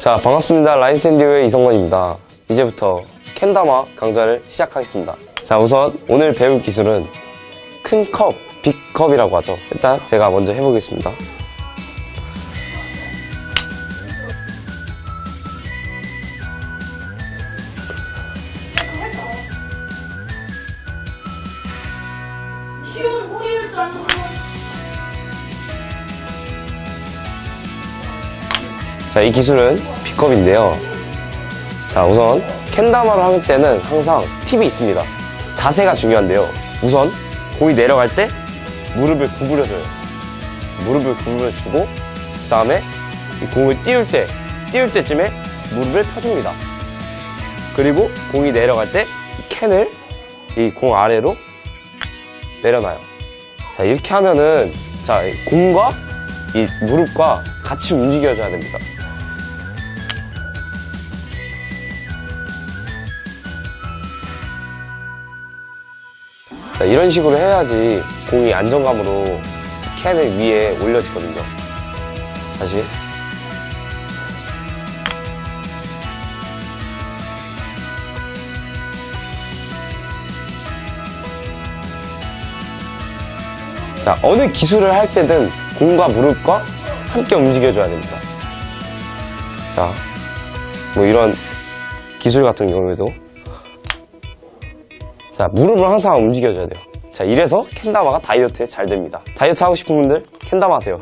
자, 반갑습니다. 라인샌디오의 이성건입니다. 이제부터 캔다마 강좌를 시작하겠습니다. 자, 우선 오늘 배울 기술은 큰 컵, 빅컵이라고 하죠. 일단 제가 먼저 해보겠습니다. 지금 우리를 자르 자, 이 기술은 B컵인데요. 자, 우선 캔다마를 할 때는 항상 팁이 있습니다. 자세가 중요한데요. 우선 공이 내려갈 때 무릎을 구부려줘요. 무릎을 구부려주고, 그 다음에 이 공을 띄울 때, 띄울 때쯤에 무릎을 펴줍니다. 그리고 공이 내려갈 때이 캔을 이 공 아래로 내려놔요. 자, 이렇게 하면은, 자, 이 공과 이 무릎과 같이 움직여줘야 됩니다. 이런 식으로 해야지 공이 안정감으로 캔을 위에 올려지거든요. 다시. 자, 어느 기술을 할 때든 공과 무릎과 함께 움직여줘야 됩니다. 자, 뭐 이런 기술 같은 경우에도 자, 무릎을 항상 움직여줘야 돼요. 자, 이래서 캔다마가 다이어트에 잘 됩니다. 다이어트 하고 싶은 분들 캔다마 하세요.